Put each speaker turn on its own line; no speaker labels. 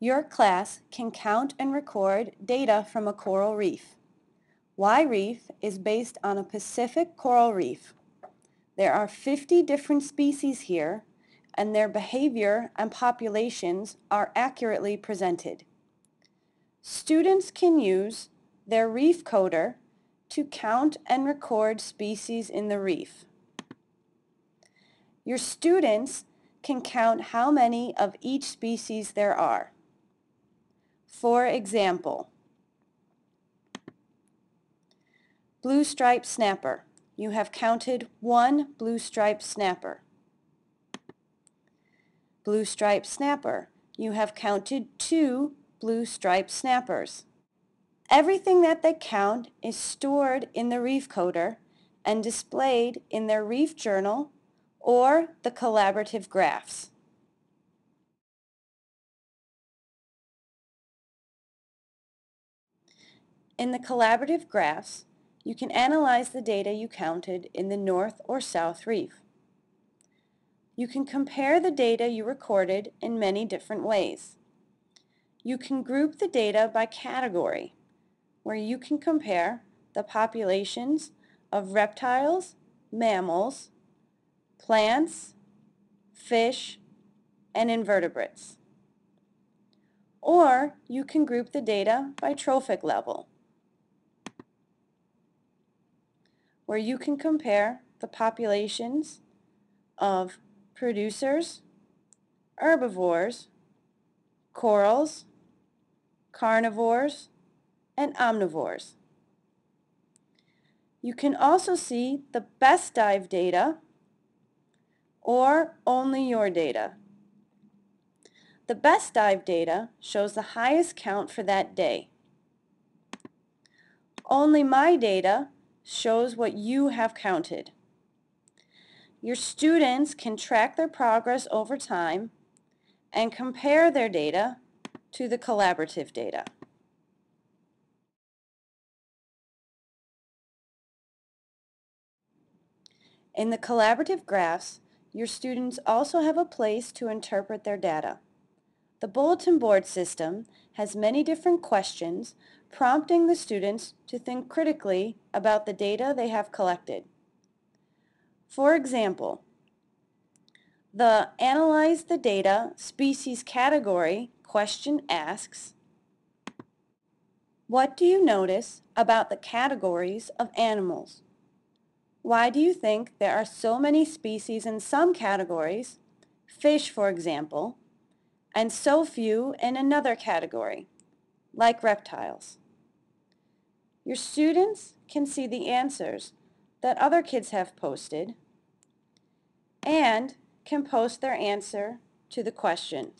Your class can count and record data from a coral reef. WhyReef is based on a Pacific coral reef. There are 50 different species here, and their behavior and populations are accurately presented. Students can use their reef coder to count and record species in the reef. Your students can count how many of each species there are. For example, blue striped snapper. You have counted one blue striped snapper. Blue striped snapper. You have counted two blue striped snappers. Everything that they count is stored in the Reef Coder and displayed in their Reef Journal or the collaborative graphs. In the collaborative graphs, you can analyze the data you counted in the north or south reef. You can compare the data you recorded in many different ways. You can group the data by category, where you can compare the populations of reptiles, mammals, plants, fish, and invertebrates. Or you can group the data by trophic level, where you can compare the populations of producers, herbivores, corals, carnivores, and omnivores. You can also see the best dive data or only your data. The best dive data shows the highest count for that day. Only my data shows what you have counted. Your students can track their progress over time and compare their data to the collaborative data. In the collaborative graphs, your students also have a place to interpret their data. The bulletin board system has many different questions prompting the students to think critically about the data they have collected. For example, the Analyze the Data Species Category question asks, What do you notice about the categories of animals? Why do you think there are so many species in some categories, fish for example, and so few in another category, like reptiles? Your students can see the answers that other kids have posted and can post their answer to the question.